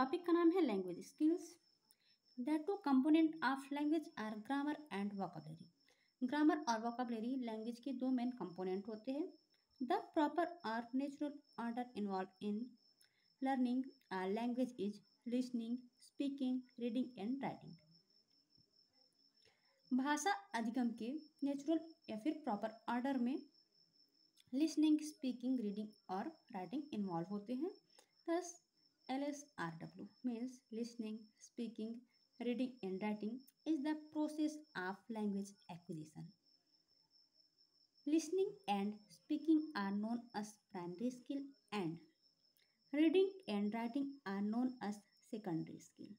Topic का नाम है language skills the two component of language are grammar and vocabulary grammar और vocabulary language के दो मेन कंपोनेंट होते हैं. द प्रॉपर और natural order involve in learning language is listening speaking reading and writing भाषा अधिगम के नेचुरल या फिर प्रॉपर ऑर्डर में लिसनिंग स्पीकिंग रीडिंग और राइटिंग इन्वॉल्व होते हैं. दस W means listening speaking reading and writing is the process of language acquisition listening and speaking are known as primary skill and reading and writing are known as secondary skill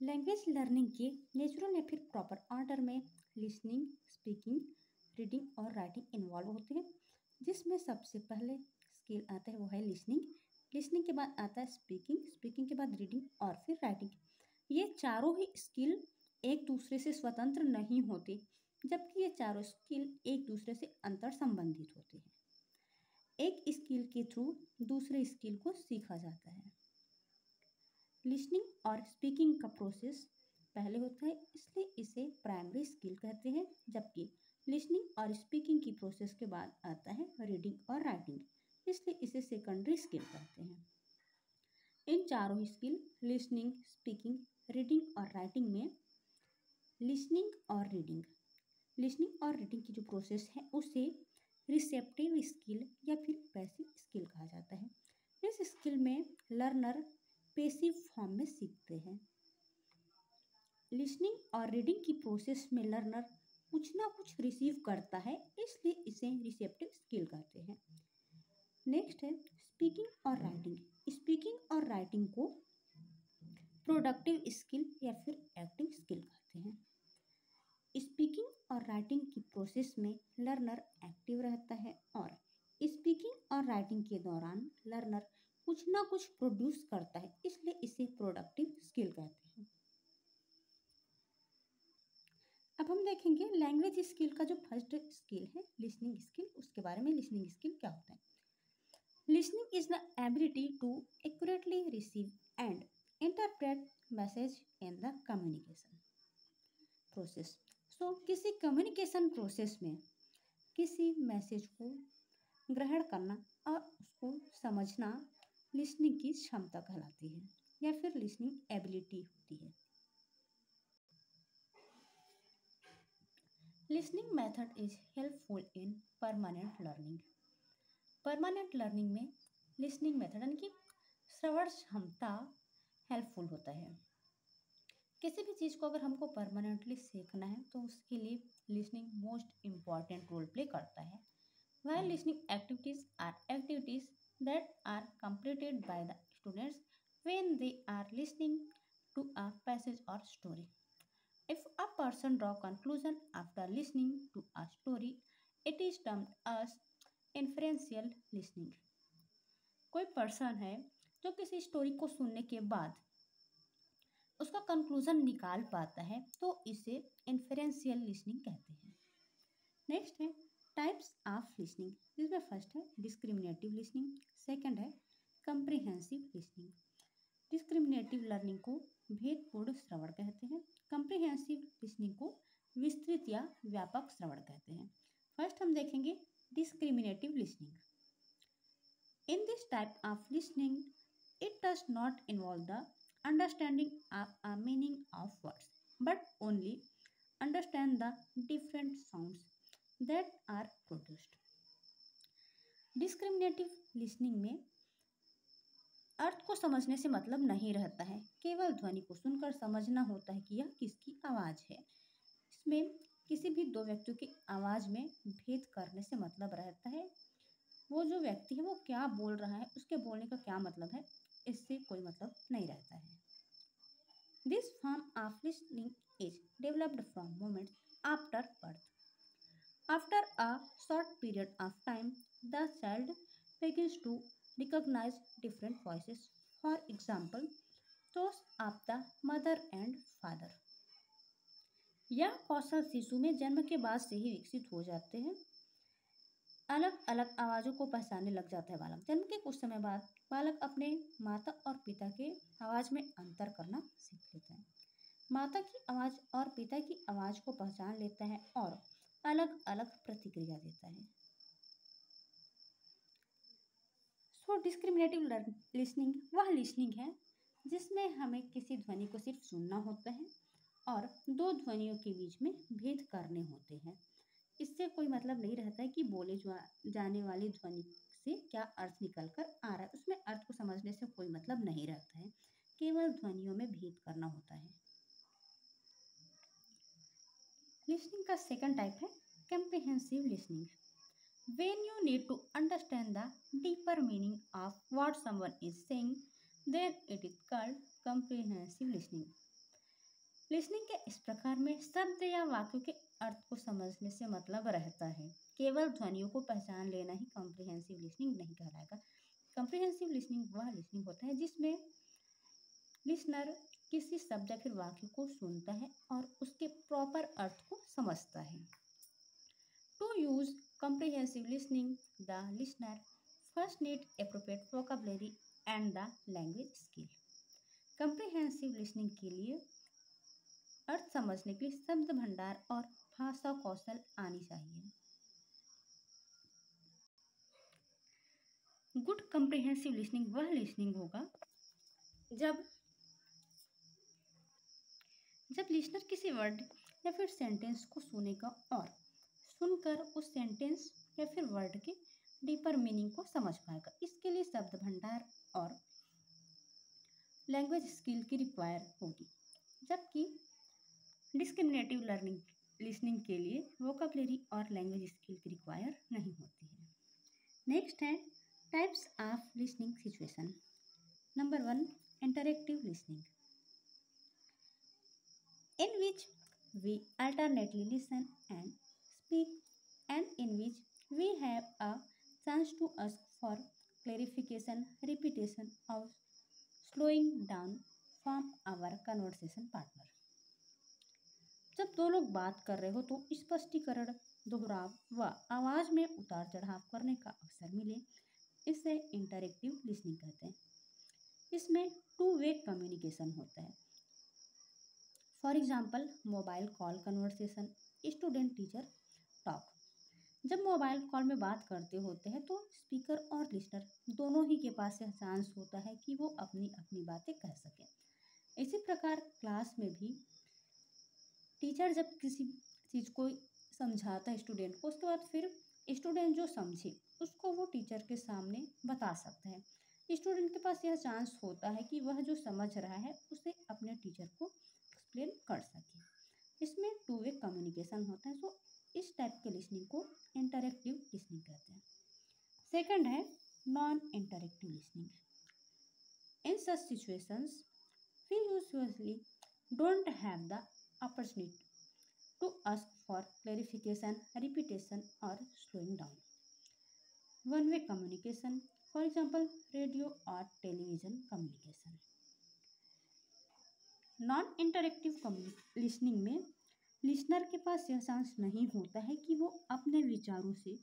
language learning के natural या फिर proper order में listening speaking reading और writing involve होते हैं। जिसमें सबसे पहले स्किल आता है, वो है लिसनिंग लिसनिंग के बाद आता है स्पीकिंग स्पीकिंग के बाद रीडिंग और फिर राइटिंग ये चारों ही स्किल एक दूसरे से स्वतंत्र नहीं होते, जबकि ये चारों स्किल एक दूसरे से अंतर संबंधित होते हैं। एक स्किल के थ्रू दूसरे स्किल को सीखा जाता है। लिसनिंग और स्पीकिंग का प्रोसेस पहले होता है, इसलिए इसे प्राइमरी स्किल कहते हैं, जबकि लिसनिंग और स्पीकिंग की प्रोसेस के बाद आता है रीडिंग और राइटिंग, इसलिए इसे सेकेंडरी स्किल कहते हैं। इन चारों स्किल, लिसनिंग, स्पीकिंग, रीडिंग और राइटिंग में लिसनिंग और रीडिंग, लिसनिंग और रीडिंग की जो प्रोसेस है उसे रिसेप्टिव स्किल या फिर पैसिव स्किल कहा जाता है। इस स्किल में लर्नर पेसिव फॉर्म में सीखते हैं। लिसनिंग और रीडिंग की प्रोसेस में लर्नर कुछ ना कुछ रिसीव करता है, इसलिए इसे रिसेप्टिव स्किल कहते हैं। नेक्स्ट है स्पीकिंग और राइटिंग स्पीकिंग और राइटिंग को प्रोडक्टिव स्किल या फिर एक्टिव स्किल कहते हैं। स्पीकिंग और राइटिंग की प्रोसेस में लर्नर एक्टिव रहता है और स्पीकिंग और राइटिंग के दौरान लर्नर कुछ ना कुछ प्रोड्यूस करता है, इसलिए इसे प्रोडक्टिव स्किल कहते हैं। अब हम देखेंगे लैंग्वेज स्किल का जो फ़र्स्ट स्किल है लिसनिंग स्किल उसके बारे में लिसनिंग स्किल क्या होता है। Listening is the ability to accurately receive and interpret message in the communication process so किसी कम्युनिकेशन प्रोसेस में किसी मैसेज को ग्रहण करना और उसको समझना लिसनिंग की क्षमता कहलाती है या फिर लिसनिंग एबिलिटी होती है। Listening method is helpful in permanent learning permanent learning में लिसनिंग मेथड यानी कि श्रवण क्षमता हेल्पफुल होता है। किसी भी चीज़ को अगर हमको परमानेंटली सीखना है तो उसके लिए listening most important role play करता है। Why listening activities are activities that are completed by the students when they are listening to a passage or story. If a person draw conclusion after listening to a story, it is termed as inferential listening. कोई person है जो किसी story को सुनने के बाद उसका conclusion निकाल पाता है तो इसे इन्फरेंशियल लिसनिंग कहते हैं नेक्स्ट है टाइप्स ऑफ़ लिसनिंग जिसमें फ़र्स्ट है डिस्क्रिमिनेटिव लिसनिंग सेकंड है कंप्रिहेंसिव लिसनिंग डिस्क्रिमिनेटिव लर्निंग को भेदपूर्ण श्रवण कहते हैं। कंप्रिहेंसिव लिसनिंग को विस्तृत या व्यापक श्रवण कहते हैं। फ़र्स्ट हम देखेंगे discriminative listening in this type of listening it does not involve the understanding of a meaning of words but only understand the different sounds that are produced discriminative listening में अर्थ को समझने से मतलब नहीं रहता है। केवल ध्वनि को सुनकर समझना होता है कि यह किसकी आवाज़ है। इसमें किसी भी दो व्यक्तियों की आवाज़ में भेद करने से मतलब रहता है। वो जो व्यक्ति है वो क्या बोल रहा है उसके बोलने का क्या मतलब है इससे कोई मतलब नहीं रहता है। This form of listening is developed from moment after birth After a short period of time, the child begins to recognize different voices. For example, those of the mother and father. यह कौशल शिशु में जन्म के बाद से ही विकसित हो जाते हैं अलग अलग आवाज़ों को पहचानने लग जाता है बालक जन्म के कुछ समय बाद बालक अपने माता और पिता के आवाज़ में अंतर करना सीख लेता है माता की आवाज़ और पिता की आवाज़ को पहचान लेता है और अलग अलग प्रतिक्रिया देता है सो डिस्क्रिमिनेटिव लिसनिंग, वह लिसनिंग है, जिसमें हमें किसी ध्वनि को सिर्फ़ सुनना होता है और दो ध्वनियों के बीच में भेद करने होते हैं। इससे कोई मतलब नहीं रहता है कि बोले जाने वाली ध्वनि से क्या अर्थ निकल कर आ रहा है। उसमें अर्थ को समझने से कोई मतलब नहीं रहता है। केवल ध्वनियों में भेद करना होता है। लिसनिंग का सेकंड टाइप है, comprehensive listening when you need to understand the deeper meaning of what someone is saying, then it is called comprehensive listening. Listening के इस प्रकार में शब्द या वाक्यों के अर्थ को समझने से मतलब रहता है। केवल ध्वनियों को पहचान लेना ही कॉम्प्रिहेंसिव लिसनिंग नहीं कहलाएगा। कॉम्प्रिहेंसिव लिसनिंग वह लिसनिंग होता है जिसमें लिसनर किसी शब्द या फिर वाक्य को सुनता है और उसके प्रॉपर अर्थ को समझता है। To use comprehensive listening the listener first need appropriate vocabulary and the language skill comprehensive listening के लिए अर्थ समझने के लिए शब्द भंडार और भाषा कौशल आनी चाहिए। गुड कंप्रिहेंसिव लिसनिंग वह लिसनिंग होगा जब जब लिसनर किसी वर्ड या फिर सेंटेंस को सुनेगा और सुनकर उस सेंटेंस या फिर वर्ड के डीपर मीनिंग को समझ पाएगा। इसके लिए शब्द भंडार और लैंग्वेज स्किल की रिक्वायर होगी। जबकि डिस्क्रिमिनेटिव लर्निंग लिसनिंग के लिए वोकाबलरी और लैंग्वेज स्किल की रिक्वायर नहीं होती है। नेक्स्ट है types of listening situation number one interactive listening in which we alternately listen and speak and in which we have a chance to ask for clarification repetition और slowing down from our conversation partner जब दो लोग बात कर रहे हो तो स्पष्टीकरण, दोहराव व आवाज़ में उतार चढ़ाव करने का अवसर मिले। इसे इंटरेक्टिव लिसनिंग कहते हैं। इसमें टू वे कम्युनिकेशन होता है। For example mobile call conversation student teacher talk जब मोबाइल कॉल में बात करते होते हैं तो स्पीकर और लिसनर दोनों ही के पास यह चांस होता है कि वो अपनी अपनी बातें कह सकें। इसी प्रकार क्लास में भी टीचर जब किसी चीज़ को समझाता है स्टूडेंट को, उसके बाद फिर स्टूडेंट जो समझे, उसको वो टीचर के सामने बता सकता है। स्टूडेंट के पास यह चांस होता है कि वह जो समझ रहा है, उसे अपने टीचर को एक्सप्लेन कर सके। इसमें टू वे कम्युनिकेशन होता है सो इस टाइप के लिसनिंग को इंटरेक्टिव लिसनिंग कहते हैं। सेकंड है non interactive listening in such situations we usually don't have the opportunity to ask for clarification repetition और slowing down one way communication for example radio और टेलीविज़न कम्युनिकेशन नॉन इंटरेक्टिव कम्युनिक listening में listener के पास यह chance नहीं होता है कि वो अपने विचारों से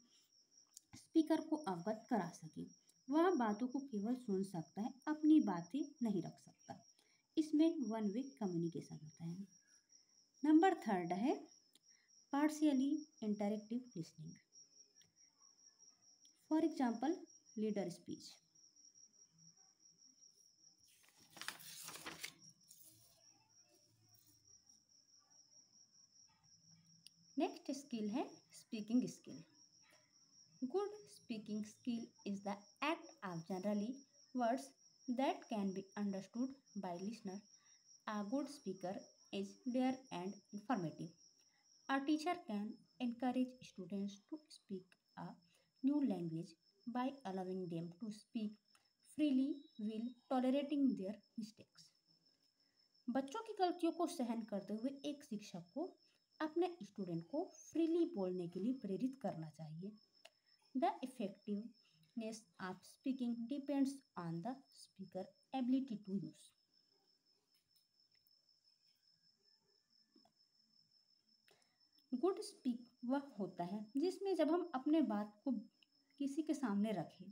स्पीकर को अवगत करा सके। वह बातों को केवल सुन सकता है, अपनी बातें नहीं रख सकता। इसमें वन वे कम्युनिकेशन होता है। नंबर थर्ड है partially interactive listening for example leader speech next skill है speaking skill good speaking skill is the act of generally words that can be understood by listener a good speaker is dare and informative a teacher can increase students to speak a new language by allowing them to speak freely will tolerating their mistakes बच्चों की गलतियों को सहन करते हुए एक शिक्षक को अपने स्टूडेंट को फ्रीली बोलने के लिए प्रेरित करना चाहिए। The effectiveness of speaking depends on the speaker ability to use good speak वह होता है जिसमें जब हम अपने बात को किसी के सामने रखें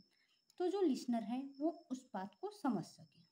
तो जो लिसनर है वो उस बात को समझ सके।